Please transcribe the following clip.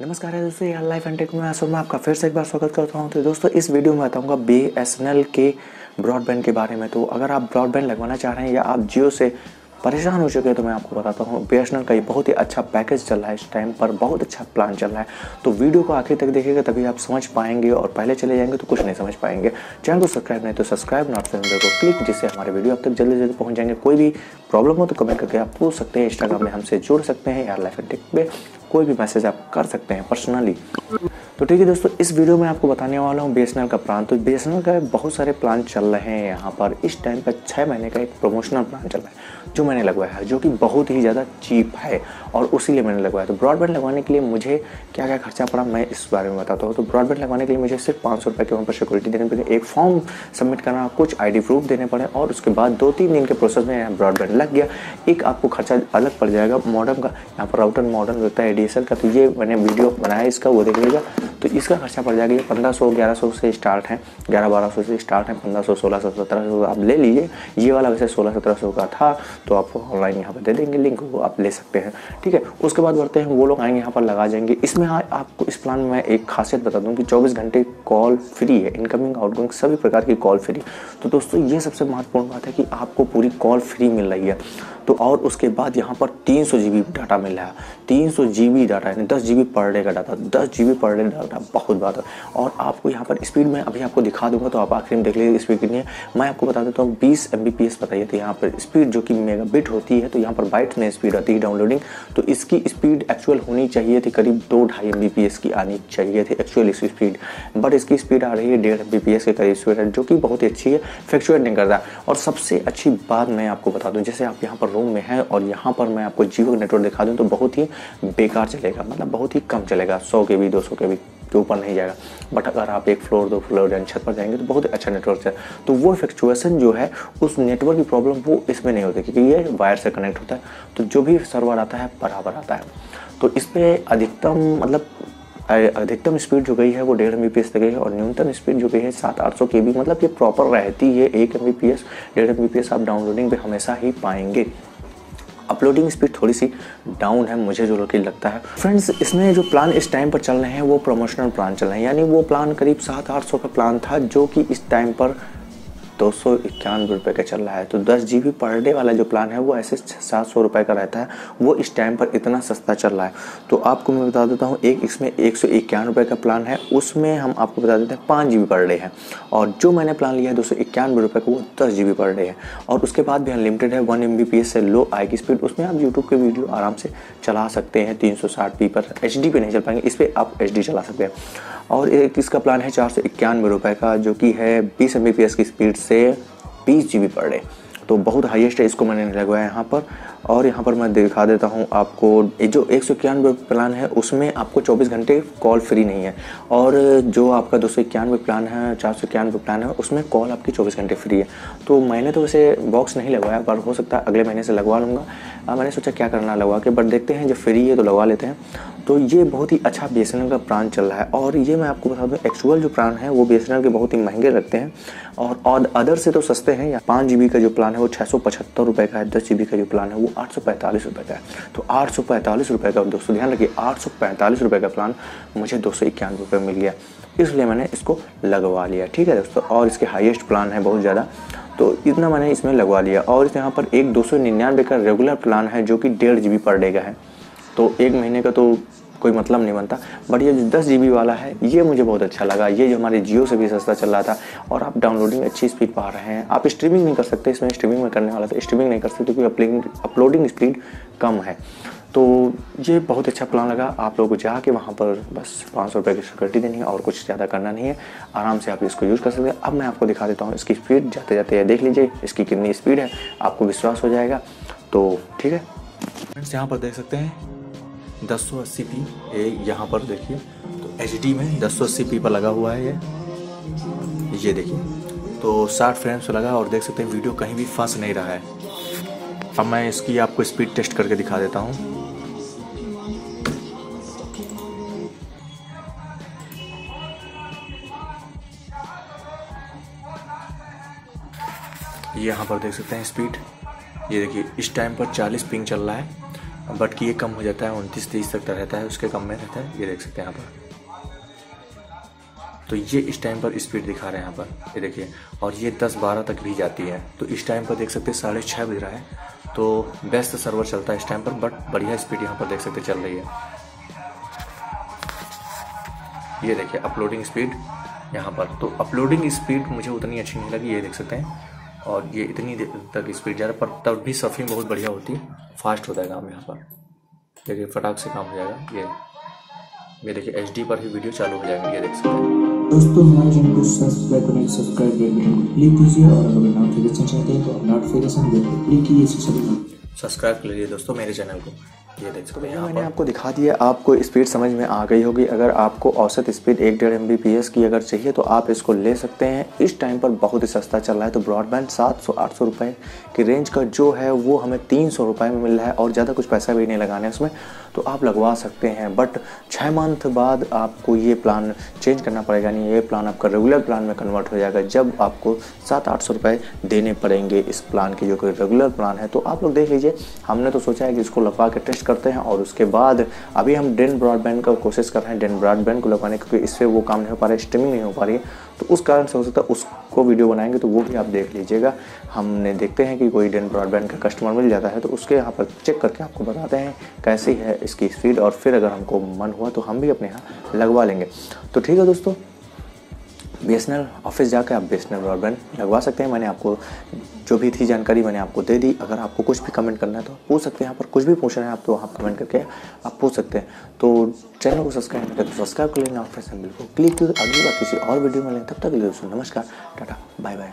नमस्कार है दोस्तों यार लाइफ एंड टेक में मैं आपका फिर से एक बार स्वागत करता हूँ। तो दोस्तों, इस वीडियो में बताऊँगा बी एस एन एल के ब्रॉडबैंड के बारे में। तो अगर आप ब्रॉडबैंड लगवाना चाह रहे हैं या आप जियो से परेशान हो चुके हैं तो मैं आपको बताता हूँ बी एस एन एल का ये बहुत ही अच्छा पैकेज चल रहा है इस टाइम पर, बहुत अच्छा प्लान चल रहा है। तो वीडियो को आखिर तक देखिएगा, तभी आप समझ पाएँगे और पहले चले जाएँगे तो कुछ नहीं समझ पाएँगे। चैनल को सब्सक्राइब नहीं तो सब्सक्राइब नॉट नोटिफिकेशन को क्लिक जिससे हमारे वीडियो अब तक जल्दी जल्दी पहुँच जाएँगे। कोई भी प्रॉब्लम हो तो कमेंट करके आप पूछ सकते हैं इंस्टाग्राम में हमसे जुड़ सकते हैं यार लाइफ एंड टेक पे कोई भी मैसेज आप कर सकते हैं पर्सनली तो ठीक है दोस्तों, इस वीडियो में आपको बताने वाला हूँ बी का प्लान तो बीएसएनएल का बहुत सारे प्लान चल रहे हैं यहाँ पर। इस टाइम पर छः महीने का एक प्रमोशनल प्लान चल रहा है, जो मैंने लगवाया है, जो कि बहुत ही ज़्यादा चीप है और उसी लिए मैंने लगवाया। तो ब्रॉडबैंड लगवाने के लिए मुझे क्या क्या खर्चा पड़ा, मैं इस बारे में बताता हूँ। तो ब्रॉडबैंड लगवाने के लिए मुझे सिर्फ़ पाँच सौ के वहाँ पर सिक्योरिटी देने पड़ी। एक फॉर्म सबमिट करना, कुछ आईडी प्रूफ देने पड़े और उसके बाद दो तीन दिन के प्रोसेस में ब्रॉडबैंड लग गया। एक आपको खर्चा अलग पड़ जाएगा मॉडर्न का। यहाँ पर राउटर मॉडर्न होता है डी का तो ये मैंने वीडियो बनाया इसका, वो देख लीजिएगा। तो इसका खर्चा पड़ जाएगा, ये पंद्रह सौ, ग्यारह सौ से स्टार्ट है। ग्यारह, बारह सौ से स्टार्ट है, पंद्रह सौ, सोलह सौ, सत्रह सौ, आप ले लीजिए। ये वाला वैसे सोलह, सत्रह सौ का था तो आप ऑनलाइन यहाँ पर दे देंगे लिंक वो आप ले सकते हैं। ठीक है, उसके बाद बढ़ते हैं, वो लोग आएँगे, यहाँ पर लगा जाएँगे। इसमें आपको इस प्लान में एक खासियत बता दूँ कि चौबीस घंटे कॉल फ्री है इनकमिंग आउटगोइंग सभी प्रकार की कॉल फ्री तो दोस्तों, ये सबसे महत्वपूर्ण बात है कि आपको पूरी कॉल फ्री मिल रही है। तो और उसके बाद यहाँ पर तीन सौ जी बी डाटा मिल रहा है। तीन सौ जी बी डाटा यानी दस जी बी पर डे का डाटा दस G B per day data बहुत बात है और आपको यहाँ पर स्पीड में अभी आपको दिखा दूँगा तो आप आखिर में देख लीजिए स्पीड कितनी है। मैं आपको बता देता हूँ, बीस एम बी पी एस बताइए तो यहाँ पर स्पीड जो कि मेगा बिट होती है तो यहाँ पर बाइट में स्पीड आती है डाउनलोडिंग तो इसकी स्पीड एक्चुअल होनी चाहिए थी करीब दो ढाई एम बी पी एस की आनी चाहिए थी एक्चुअल इसकी स्पीड बट इसकी स्पीड आ रही है डेढ़ एम बी पी एस के करीब स्पीड जो कि बहुत ही अच्छी है फ्लक्चुएट नहीं करता। और सबसे अच्छी बात मैं आपको बता दूँ, जैसे आप यहाँ पर रूम में है और यहाँ पर मैं आपको जियो नेटवर्क दिखा दूँ तो बहुत ही बेकार चलेगा मतलब बहुत ही कम चलेगा, सौ के भी, दो सौ के भी, के ऊपर नहीं जाएगा। बट अगर आप एक फ्लोर दो फ्लोर या छत पर जाएँगे तो बहुत ही अच्छा नेटवर्क है। तो वो फ्लक्चुएसन जो है, उस नेटवर्क की प्रॉब्लम वो इसमें नहीं होती, क्योंकि ये वायर से कनेक्ट होता है। तो जो भी सर्वर आता है, बराबर आता है। तो इस पर अधिकतम मतलब अधिकतम स्पीड जो गई है, वो डेढ़ एम तक गई है और न्यूनतम स्पीड जो गई है, सात आठ सौ के बी मतलब ये प्रॉपर रहती है एक एम बी पी एस डेढ़ एम बी पी एस आप डाउनलोडिंग पे हमेशा ही पाएँगे। अपलोडिंग स्पीड थोड़ी सी डाउन है, मुझे जो कि लगता है। फ्रेंड्स इसमें जो प्लान इस टाइम पर चल रहे हैं, वो प्रमोशनल प्लान चल रहे हैं। यानी वो प्लान करीब सात आठ सौ का प्लान था, जो कि इस टाइम पर दो सौ इक्यानवे रुपये का चल रहा है। तो दस जी बी पर डे वाला जो प्लान है, वो ऐसे सात सौ रुपये का रहता है। वो इस टाइम पर इतना सस्ता चल रहा है। तो आपको मैं बता देता हूँ, एक इसमें एक सौ इक्यानवे रुपये का प्लान है। उसमें हम आपको बता देते हैं, पाँच जी बी पर डे है। और जो मैंने प्लान लिया है, दो सौ इक्यानवे रुपये का, वो दस जी बी पर डे है। और उसके बाद भी अनलिमिटेड है, one M B P S से लो आई की स्पीड उसमें आप यूट्यूब के वीडियो आराम से चला सकते हैं, तीन सौ साठ पी पर एच डी पे नहीं चल पाएँगे। इस पर आप एच डी चला सकते हैं। और एक इसका प्लान है चार सौ इक्यानवे रुपये का, जो कि है बीस एम की स्पीड से बीस जी बी पर डे तो बहुत हाईएस्ट है, इसको मैंने लगवाया यहाँ पर। और यहाँ पर मैं दिखा देता हूँ आपको जो एक सौ इक्यानवे प्लान है, उसमें आपको 24 घंटे कॉल फ्री नहीं है। और जो आपका दो सौ इक्यानवे प्लान है, चार सौ इक्यानवे प्लान है, उसमें कॉल आपकी 24 घंटे फ्री है। तो मैंने तो वैसे बॉक्स नहीं लगवाया, पर हो सकता है अगले महीने से लगवा लूँगा। मैंने सोचा क्या करना लगवा के बट देखते हैं, जब फ्री है तो लगवा लेते हैं। तो ये बहुत ही अच्छा बी का प्लान चल रहा है और ये मैं आपको बता दूँ एक्चुअल जो प्लान है, वो बी के बहुत ही महँगे लगते हैं और अदर से तो सस्ते हैं, या पाँच जी का जो प्लान है, वो छः सौ पचहत्तर रुपये का है, दस जी का जो प्लान है, वो आठ सौ पैंतालीस रुपये का है। तो आठ सौ पैंतालीस रुपये का दोस्तों, ध्यान रखिए, आठ सौ पैंतालीस रुपये का प्लान मुझे दो सौ इक्यानवे रुपये मिल गया। इसलिए मैंने इसको लगवा लिया, ठीक है दोस्तों? और इसके हाईएस्ट प्लान है बहुत ज़्यादा तो इतना मैंने इसमें लगवा लिया। और इस यहाँ पर एक दो सौ निन्यानवे का रेगुलर प्लान है, जो कि डेढ़ जी पर डे का है। तो एक महीने का तो कोई मतलब नहीं बनता। बट ये जो दस जी वाला है, ये मुझे बहुत अच्छा लगा। ये जो हमारे जियो से भी सस्ता चल रहा था और आप डाउनलोडिंग अच्छी स्पीड पा रहे हैं। आप स्ट्रीमिंग नहीं कर सकते, इसमें स्ट्रीमिंग में करने वाला था। स्ट्रीमिंग नहीं कर सकते, क्योंकि अपलोडिंग स्पीड कम है। तो ये बहुत अच्छा प्लान लगा। आप लोगों जाके वहाँ पर बस पाँच सौ रुपये की सिक्योरिटी देनी है और कुछ ज़्यादा करना नहीं है। आराम से आप इसको यूज़ कर सकते हैं। अब मैं आपको दिखा देता हूँ इसकी स्पीड जाते जाते देख लीजिए, इसकी कितनी स्पीड है। आपको विश्वास हो जाएगा। तो ठीक है। फ्रेंड्स यहाँ पर देख सकते हैं। दस सौ अस्सी पी ये यहाँ पर देखिए। तो एच डी में दस सौ अस्सी पी पर लगा हुआ है ये। ये देखिए। तो साठ फ्रेम्स पर लगा और देख सकते हैं वीडियो कहीं भी फंस नहीं रहा है। अब मैं इसकी आपको स्पीड टेस्ट करके दिखा देता हूँ। यहाँ पर देख सकते हैं स्पीड ये देखिए, इस टाइम पर 40 पिंग चल रहा है। बट कि ये कम हो जाता है, उनतीस, तेईस तक रहता है, उसके कम में रहता है, ये देख सकते हैं यहाँ पर। तो ये इस टाइम पर स्पीड दिखा रहे हैं यहाँ पर, ये देखिए, और ये 10-12 तक भी जाती है। तो इस टाइम पर देख सकते हैं, साढ़े छः बज रहा है। तो बेस्ट सर्वर चलता है इस टाइम पर बट बढ़िया स्पीड यहाँ पर देख सकते चल रही है। ये देखिए अपलोडिंग स्पीड यहाँ पर। तो अपलोडिंग स्पीड मुझे उतनी अच्छी नहीं लगी, ये देख सकते हैं। और ये इतनी देर तक स्पीड जा रहा है पर तब भी सर्फिंग बहुत बढ़िया होती है। फास्ट होता है काम यहाँ पर। देखिए फटाक से काम हो जाएगा। ये ये देखिए एचडी पर ही वीडियो चालू हो जाएगा। ये देख सकते हैं। दोस्तों हमारे चैनल को सब्सक्राइब करने के सब्सक्राइब बेल बटन को क्लिक कीजिए और अगर नोटिफिकेशन चाहते हैं तो नोटिफिकेशन बेल को क्लिक कीजिए सब्सक्राइब कर लीजिए दोस्तों मेरे चैनल को। ये देख सकते हैं मैंने आपको दिखा दिया आपको स्पीड समझ में आ गई होगी। अगर आपको औसत स्पीड एक डेढ़ एम की अगर चाहिए तो आप इसको ले सकते हैं। इस टाइम पर बहुत ही सस्ता चल रहा है तो ब्रॉडबैंड सात सौ आठ सौ रुपये की रेंज का जो है वो हमें तीन सौ रुपये में मिल रहा है और ज़्यादा कुछ पैसा भी नहीं लगाना है उसमें तो आप लगवा सकते हैं। बट छः मंथ बाद आपको ये प्लान चेंज करना पड़ेगा नहीं ये प्लान आपका रेगुलर प्लान में कन्वर्ट हो जाएगा। जब आपको सात आठ सौ रुपये देने पड़ेंगे इस प्लान के जो कि रेगुलर प्लान है तो आप लोग देख लीजिए। हमने तो सोचा है कि इसको लगवा के टेस्ट करते हैं और उसके बाद अभी हम डेन ब्रॉडबैंड का कोशिश कर रहे हैं, डेन ब्रॉडबैंड को लगवाने क्योंकि इससे वो काम नहीं हो पा रहा है, स्ट्रीमिंग नहीं हो पा रही है। तो उस कारण से हो सकता है उसको वीडियो बनाएँगे तो वो भी आप देख लीजिएगा। हमने देखते हैं कि कोई डेन ब्रॉडबैंड का कस्टमर मिल जाता है तो उसके यहाँ पर चेक करके आपको बताते हैं कैसी है इसकी स्पीड, और फिर अगर हमको मन हुआ तो हम भी अपने यहाँ लगवा लेंगे। तो ठीक है दोस्तों बी ऑफ़िस जाकर आप बी एस ब्रॉडबैंड लगवा सकते हैं। मैंने आपको जो भी थी जानकारी मैंने आपको दे दी। अगर आपको कुछ भी कमेंट करना है तो पूछ सकते हैं। यहाँ पर कुछ भी पूछना है, आप तो वहाँ कमेंट करके आप पूछ सकते हैं। तो चैनल को सब्सक्राइब करें तो सब्सक्राइब कर लेना और बिल को क्लिक कर अगली बार किसी और वीडियो में लें तब तक दोस्तों नमस्कार, टाटा बाय बाय